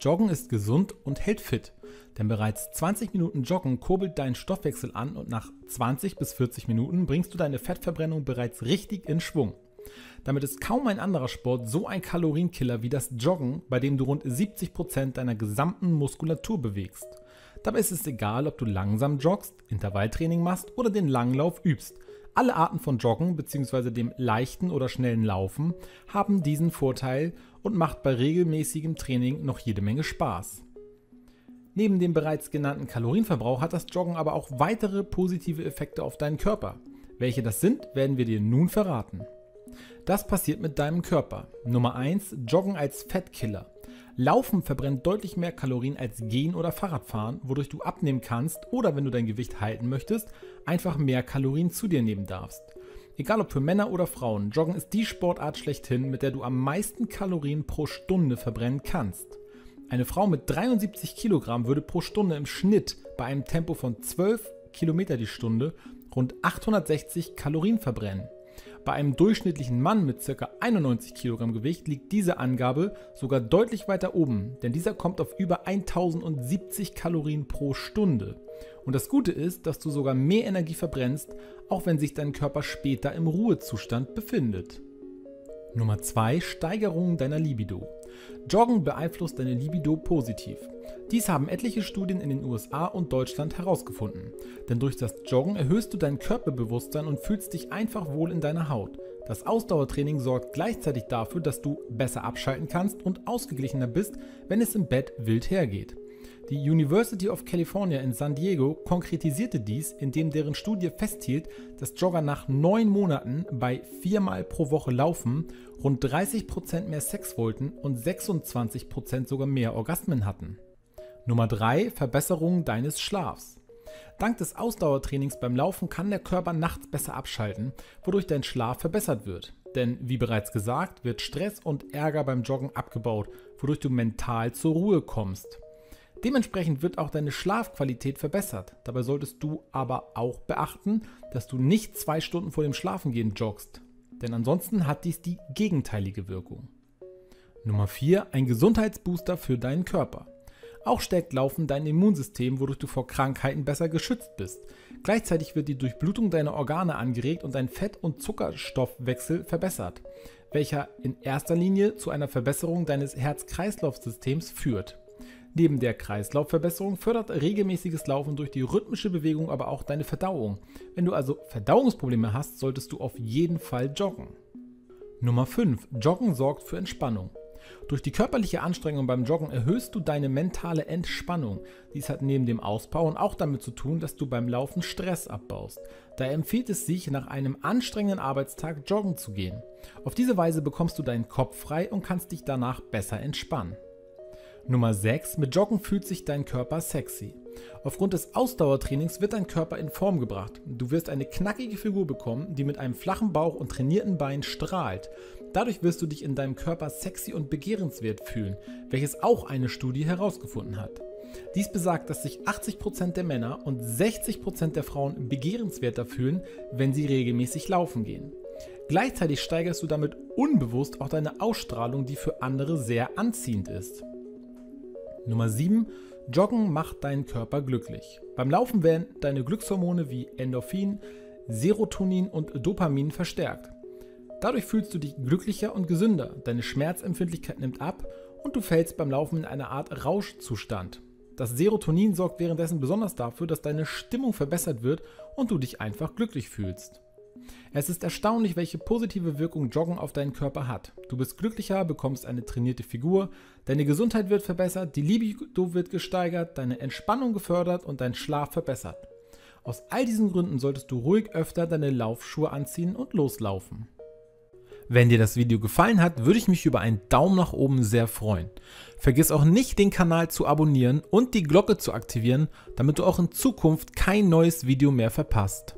Joggen ist gesund und hält fit, denn bereits 20 Minuten Joggen kurbelt deinen Stoffwechsel an und nach 20 bis 40 Minuten bringst du deine Fettverbrennung bereits richtig in Schwung. Damit ist kaum ein anderer Sport so ein Kalorienkiller wie das Joggen, bei dem du rund 70 Prozent deiner gesamten Muskulatur bewegst. Dabei ist es egal, ob du langsam joggst, Intervalltraining machst oder den Langlauf übst. Alle Arten von Joggen bzw. dem leichten oder schnellen Laufen haben diesen Vorteil und macht bei regelmäßigem Training noch jede Menge Spaß. Neben dem bereits genannten Kalorienverbrauch hat das Joggen aber auch weitere positive Effekte auf deinen Körper. Welche das sind, werden wir dir nun verraten. Das passiert mit deinem Körper. Nummer 1. Joggen als Fettkiller. Laufen verbrennt deutlich mehr Kalorien als Gehen oder Fahrradfahren, wodurch du abnehmen kannst oder wenn du dein Gewicht halten möchtest, einfach mehr Kalorien zu dir nehmen darfst. Egal ob für Männer oder Frauen, Joggen ist die Sportart schlechthin, mit der du am meisten Kalorien pro Stunde verbrennen kannst. Eine Frau mit 73 Kilogramm würde pro Stunde im Schnitt bei einem Tempo von 12 Kilometer die Stunde rund 860 Kalorien verbrennen. Bei einem durchschnittlichen Mann mit ca. 91 Kilogramm Gewicht liegt diese Angabe sogar deutlich weiter oben, denn dieser kommt auf über 1070 Kalorien pro Stunde. Und das Gute ist, dass du sogar mehr Energie verbrennst, auch wenn sich dein Körper später im Ruhezustand befindet. Nummer 2 Steigerung deiner Libido. Joggen beeinflusst deine Libido positiv. Dies haben etliche Studien in den USA und Deutschland herausgefunden. Denn durch das Joggen erhöhst du dein Körperbewusstsein und fühlst dich einfach wohl in deiner Haut. Das Ausdauertraining sorgt gleichzeitig dafür, dass du besser abschalten kannst und ausgeglichener bist, wenn es im Bett wild hergeht. Die University of California in San Diego konkretisierte dies, indem deren Studie festhielt, dass Jogger nach neun Monaten bei viermal pro Woche Laufen rund 30% mehr Sex wollten und 26% sogar mehr Orgasmen hatten. Nummer 3. Verbesserung deines Schlafs. Dank des Ausdauertrainings beim Laufen kann der Körper nachts besser abschalten, wodurch dein Schlaf verbessert wird. Denn wie bereits gesagt, wird Stress und Ärger beim Joggen abgebaut, wodurch du mental zur Ruhe kommst. Dementsprechend wird auch deine Schlafqualität verbessert. Dabei solltest du aber auch beachten, dass du nicht zwei Stunden vor dem Schlafengehen joggst. Denn ansonsten hat dies die gegenteilige Wirkung. Nummer 4. Ein Gesundheitsbooster für deinen Körper. Auch stärkt Laufen dein Immunsystem, wodurch du vor Krankheiten besser geschützt bist. Gleichzeitig wird die Durchblutung deiner Organe angeregt und dein Fett- und Zuckerstoffwechsel verbessert, welcher in erster Linie zu einer Verbesserung deines Herz-Kreislauf-Systems führt. Neben der Kreislaufverbesserung fördert regelmäßiges Laufen durch die rhythmische Bewegung aber auch deine Verdauung. Wenn du also Verdauungsprobleme hast, solltest du auf jeden Fall joggen. Nummer 5. Joggen sorgt für Entspannung. Durch die körperliche Anstrengung beim Joggen erhöhst du deine mentale Entspannung. Dies hat neben dem Ausbauen auch damit zu tun, dass du beim Laufen Stress abbaust. Daher empfiehlt es sich, nach einem anstrengenden Arbeitstag joggen zu gehen. Auf diese Weise bekommst du deinen Kopf frei und kannst dich danach besser entspannen. Nummer 6. Mit Joggen fühlt sich dein Körper sexy. Aufgrund des Ausdauertrainings wird dein Körper in Form gebracht. Du wirst eine knackige Figur bekommen, die mit einem flachen Bauch und trainierten Beinen strahlt. Dadurch wirst du dich in deinem Körper sexy und begehrenswert fühlen, welches auch eine Studie herausgefunden hat. Dies besagt, dass sich 80% der Männer und 60% der Frauen begehrenswerter fühlen, wenn sie regelmäßig laufen gehen. Gleichzeitig steigerst du damit unbewusst auch deine Ausstrahlung, die für andere sehr anziehend ist. Nummer 7. Joggen macht deinen Körper glücklich. Beim Laufen werden deine Glückshormone wie Endorphin, Serotonin und Dopamin verstärkt. Dadurch fühlst du dich glücklicher und gesünder, deine Schmerzempfindlichkeit nimmt ab und du fällst beim Laufen in eine Art Rauschzustand. Das Serotonin sorgt währenddessen besonders dafür, dass deine Stimmung verbessert wird und du dich einfach glücklich fühlst. Es ist erstaunlich, welche positive Wirkung Joggen auf deinen Körper hat. Du bist glücklicher, bekommst eine trainierte Figur, deine Gesundheit wird verbessert, die Libido wird gesteigert, deine Entspannung gefördert und dein Schlaf verbessert. Aus all diesen Gründen solltest du ruhig öfter deine Laufschuhe anziehen und loslaufen. Wenn dir das Video gefallen hat, würde ich mich über einen Daumen nach oben sehr freuen. Vergiss auch nicht, den Kanal zu abonnieren und die Glocke zu aktivieren, damit du auch in Zukunft kein neues Video mehr verpasst.